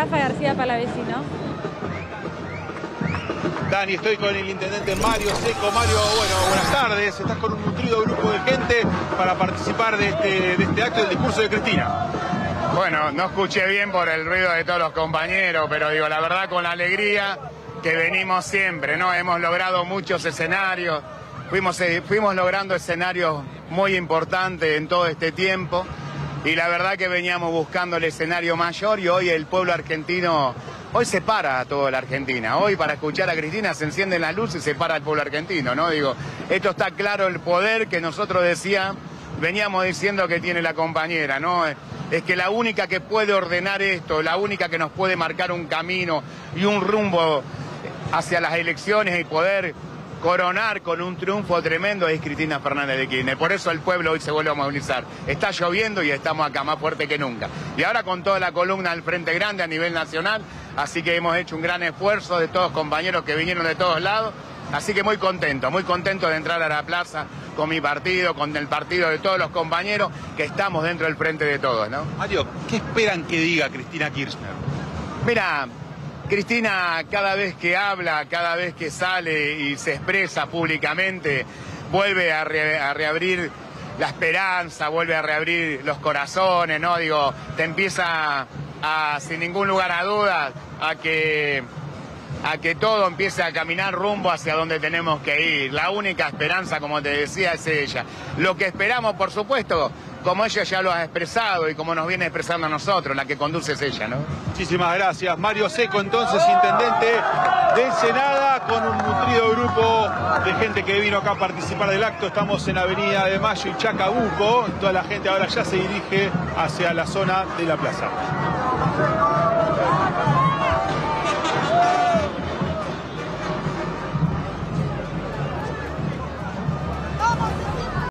Rafa García Palavecino. Dani, estoy con el intendente Mario Seco. Mario, bueno, buenas tardes. Estás con un nutrido grupo de gente para participar de este, de este acto del discurso de Cristina. Bueno, no escuché bien por el ruido de todos los compañeros, pero digo, la verdad con la alegría que venimos siempre, ¿no? Hemos logrado muchos escenarios, fuimos, eh, fuimos logrando escenarios muy importantes en todo este tiempo y la verdad que veníamos buscando el escenario mayor y hoy el pueblo argentino, hoy se para a toda la Argentina, hoy para escuchar a Cristina se encienden las luces y se para el pueblo argentino, ¿no? Digo, esto está claro el poder que nosotros decía, veníamos diciendo que tiene la compañera, ¿no? es que la única que puede ordenar esto, la única que nos puede marcar un camino y un rumbo hacia las elecciones y poder coronar con un triunfo tremendo es Cristina Fernández de Kirchner. Por eso el pueblo hoy se vuelve a movilizar. Está lloviendo y estamos acá más fuerte que nunca. Y ahora con toda la columna del Frente Grande a nivel nacional, así que hemos hecho un gran esfuerzo de todos compañeros que vinieron de todos lados. Así que muy contento, muy contento de entrar a la plaza con mi partido, con el partido de todos los compañeros que estamos dentro del frente de todos, ¿no? Mario, ¿qué esperan que diga Cristina Kirchner? Mira, Cristina cada vez que habla, cada vez que sale y se expresa públicamente, vuelve a, reabrir la esperanza, vuelve a reabrir los corazones, ¿no? Digo, te empieza a, sin ningún lugar a dudas, a que a que todo empiece a caminar rumbo hacia donde tenemos que ir. La única esperanza, como te decía, es ella. Lo que esperamos, por supuesto, como ella ya lo ha expresado y como nos viene expresando a nosotros, la que conduce es ella, ¿no? Muchísimas gracias. Mario Seco, entonces, intendente de Ensenada, con un nutrido grupo de gente que vino acá a participar del acto. Estamos en Avenida de Mayo y Chacabuco. Toda la gente ahora ya se dirige hacia la zona de la plaza.